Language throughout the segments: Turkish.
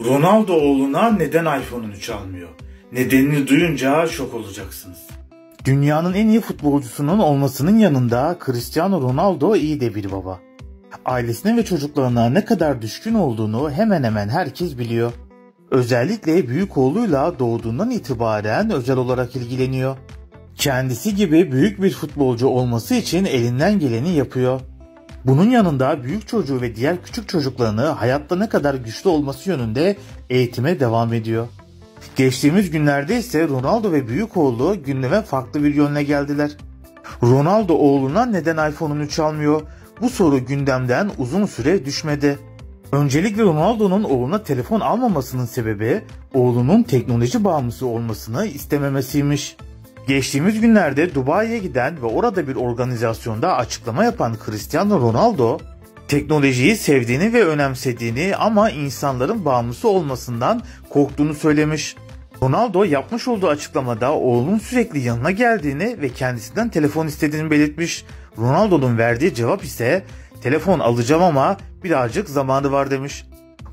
Ronaldo oğluna neden iPhone 13 almıyor? Nedenini duyunca şok olacaksınız. Dünyanın en iyi futbolcusunun olmasının yanında Cristiano Ronaldo iyi de bir baba. Ailesine ve çocuklarına ne kadar düşkün olduğunu hemen hemen herkes biliyor. Özellikle büyük oğluyla doğduğundan itibaren özel olarak ilgileniyor. Kendisi gibi büyük bir futbolcu olması için elinden geleni yapıyor. Bunun yanında büyük çocuğu ve diğer küçük çocuklarını hayatta ne kadar güçlü olması yönünde eğitime devam ediyor. Geçtiğimiz günlerde ise Ronaldo ve büyük oğlu gündeme farklı bir yönle geldiler. Ronaldo oğluna neden iPhone 13 almıyor? Bu soru gündemden uzun süre düşmedi. Öncelikle Ronaldo'nun oğluna telefon almamasının sebebi oğlunun teknoloji bağımlısı olmasını istememesiymiş. Geçtiğimiz günlerde Dubai'ye giden ve orada bir organizasyonda açıklama yapan Cristiano Ronaldo, teknolojiyi sevdiğini ve önemsediğini ama insanların bağımlısı olmasından korktuğunu söylemiş. Ronaldo yapmış olduğu açıklamada oğlunun sürekli yanına geldiğini ve kendisinden telefon istediğini belirtmiş. Ronaldo'nun verdiği cevap ise telefon alacağım ama birazcık zamanı var demiş.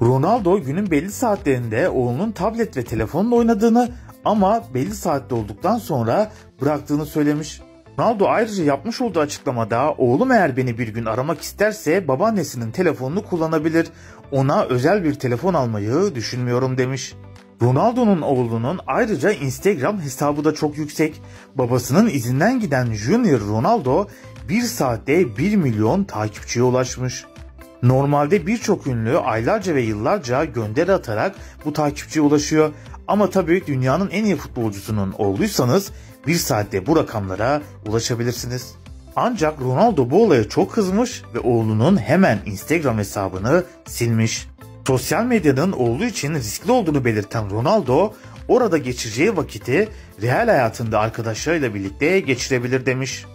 Ronaldo günün belli saatlerinde oğlunun tablet ve telefonla oynadığını ama belli saatte olduktan sonra bıraktığını söylemiş. Ronaldo ayrıca yapmış olduğu açıklamada oğlum eğer beni bir gün aramak isterse babaannesinin telefonunu kullanabilir. Ona özel bir telefon almayı düşünmüyorum demiş. Ronaldo'nun oğlunun ayrıca Instagram hesabı da çok yüksek. Babasının izinden giden Junior Ronaldo bir saatte 1 milyon takipçiye ulaşmış. Normalde birçok ünlü aylarca ve yıllarca gönderi atarak bu takipçiye ulaşıyor. Ama tabii dünyanın en iyi futbolcusunun oğluysanız bir saatte bu rakamlara ulaşabilirsiniz. Ancak Ronaldo bu olaya çok kızmış ve oğlunun hemen Instagram hesabını silmiş. Sosyal medyanın oğlu için riskli olduğunu belirten Ronaldo, orada geçireceği vakiti real hayatında arkadaşlarıyla birlikte geçirebilir demiş.